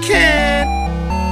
can't.